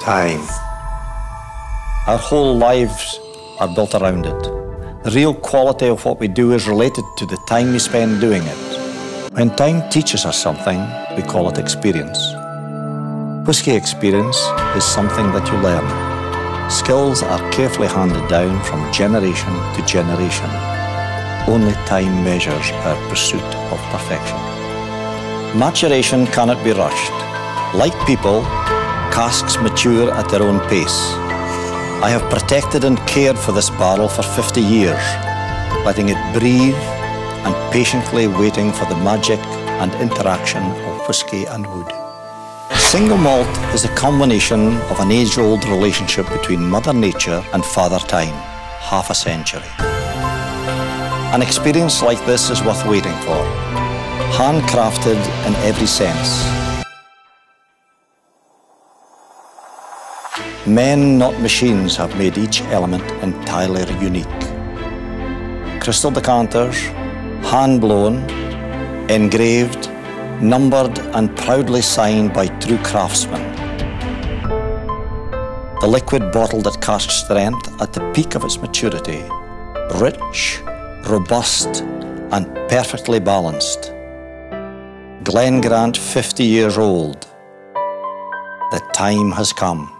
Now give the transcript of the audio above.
Time. Our whole lives are built around it. The real quality of what we do is related to the time we spend doing it. When time teaches us something, we call it experience. Whisky experience is something that you learn. Skills are carefully handed down from generation to generation. Only time measures our pursuit of perfection. Maturation cannot be rushed. Like people, casks mature at their own pace. I have protected and cared for this barrel for 50 years, letting it breathe and patiently waiting for the magic and interaction of whisky and wood. Single malt is a combination of an age-old relationship between Mother Nature and Father Time, half a century. An experience like this is worth waiting for, handcrafted in every sense. Men, not machines, have made each element entirely unique. Crystal decanters, hand-blown, engraved, numbered and proudly signed by true craftsmen. The liquid bottled at cask strength at the peak of its maturity, rich, robust and perfectly balanced. Glen Grant 50 years old. The time has come.